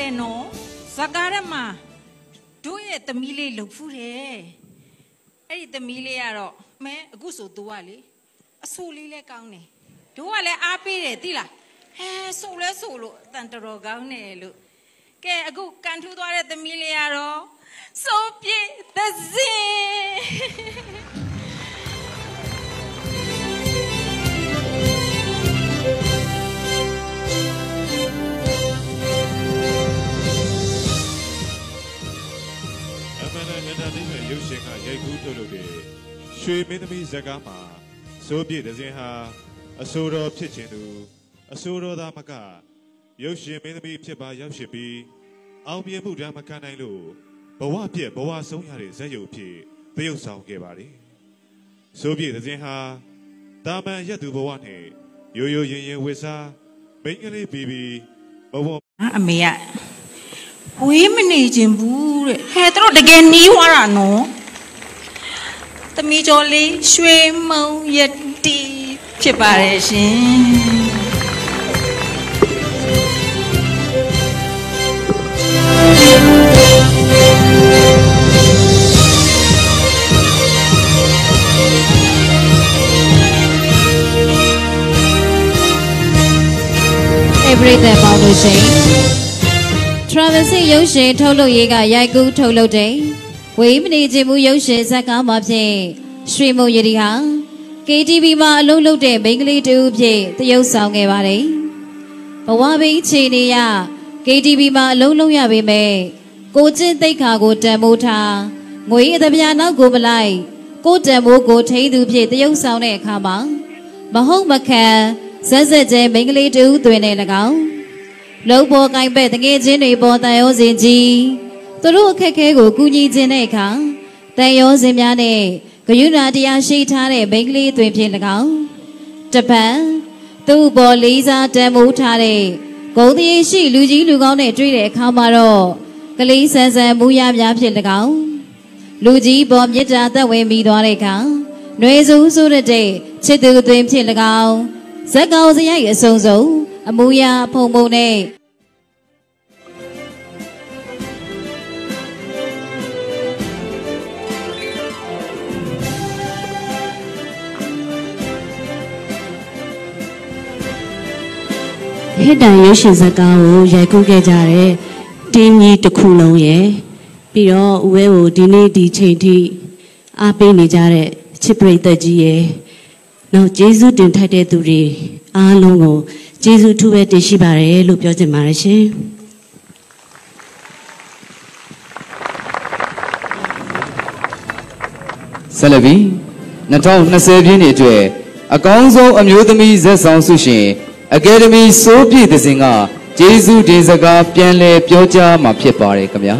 လဲနော်ဇကာရက်မှာတို့ရဲ့သမီးလေးလှုပ်ဖူးတယ်အဲ့ဒီသမီးလေးကတော့မဲအခုဆိုသူကလေအဆူလေးလဲကောင်းတယ်တို့ကလည်းအားပေးတယ်သိလားဟဲဆိုလဲဆိုလို့အတန်တော်တော်ကောင်းတယ်လို့ကဲအခုကန်ထူးသွားတဲ့သမီးလေးကတော့စိုးပြေသစင် ရွှေမင်းသမီးဇာတ်ကားမှာစိုးပြည့်တဲ့စဉ်ဟာအဆိုတော်ဖြစ်ခြင်းသူအဆိုတော်သားမကရုပ်ရှင်မင်းသမီးဖြစ်ပါရောက်ရှိပြီးအောင်မြင်မှုတမ်းမခံနိုင်လို့ဘဝပြည့်ဘဝဆုံးရတဲ့ဇက်ရုပ်ဖြစ်သရုပ်ဆောင်ခဲ့ပါလေစိုးပြည့်တဲ့စဉ်ဟာတာမန်ရက်သူဘဝနဲ့ရိုးရိုးရင်ရင်ဝစ်စားမိန်းကလေးဘီဘီဘဝအမေကဝေးမနေခြင်းဘူးတဲ့ဟဲ့တို့တကယ်နီးသွားတာနော် သမီးကျော်လေးရွှေမုံယတိဖြစ်ပါတယ်ရှင် everything ပေါ့လို့ရှိရင် Traversy ရုပ်ရှင်ထုတ်လုပ်ရေးကရိုက်ကူးထုတ်လုပ်တဲ့ ဝေးမနေခြင်းမူရုပ်ရှင်ဇာတ်ကားမှာဖြင့်ရွှေမုံရည်ဟာ KTV မှာအလုပ်လုပ်တဲ့မိန်းကလေးတူဖြင့်တရုပ်ဆောင်ခဲ့ပါတယ်ဘဝဘိန်းခြေနေရ KTV မှာအလုပ်လုပ်ရပေမဲ့ကိုကျင့်သိက္ခာကိုတန်ဖိုးထားငွေအသပြာနောက်ကိုမလိုက်ကိုတန်ဖိုးကိုထိန်းသူဖြင့်တရုပ်ဆောင်တဲ့အခါမှာမဟုတ်မခံဇက်ဇက်ကျဲမိန်းကလေးတူသွင်းတဲ့၎င်းလုံပေါ်ကင်ပဲ့တငယ်ချင်းတွေပေါ်တန်ရောစင်ကြီး သူတို့အခက်အခဲကိုကူညီခြင်းတဲ့အခါတန်ရောစင်များနဲ့ဂယုဏတရားရှိထားတဲ့မိန်းကလေးသွင်ဖြင့်၎င်းတပံသူ့ပေါ်လေးစားတန်မိုးထားတဲ့ဂုံတရေရှိလူကြီးလူကောင်းနဲ့တွေ့တဲ့အခါမှာတော့ကလေးဆန်းဆန်းမူရများဖြင့်၎င်းလူကြီးပေါ်မေတ္တာသက်ဝင်ပြီးသွားတဲ့အခါຫນွေစုဆိုတဲ့ချစ်သူသွင်ဖြင့်၎င်းဇက်ကောင်စရိုက်အစုံစုံအမူအရာဖုံဖုံနဲ့ ဟစ်တန်ရုပ်ရှင်ဇာတ်ကားကိုရိုက်ကူးခဲ့ကြတဲ့တင်းကြီးတစ်ခုလုံးရယ်ပြီးတော့ဦးဝဲကိုဒီနေ့ဒီချိန်ထိအားပေးနေကြတဲ့ချစ်ပရိသတ်ကြီးရယ်နောက်ကျေးဇူးတင်ထိုက်တဲ့သူတွေအားလုံးကိုကျေးဇူးထူးပဲတင်ရှိပါတယ်လို့ပြောချင်ပါတယ်ရှင်ဆက်လက်ပြီး2020ပြည့်နှစ်အတွက်အကောင်းဆုံးအမျိုးသမီးဇက်ဆောင်ဆုရှင် အကယ်ဒမီစိုးပြည့်သစဉ်ကကျေးဇူးတင်စကားပြန်လည်ပြောကြားမှာဖြစ်ပါတယ်ခင်ဗျာ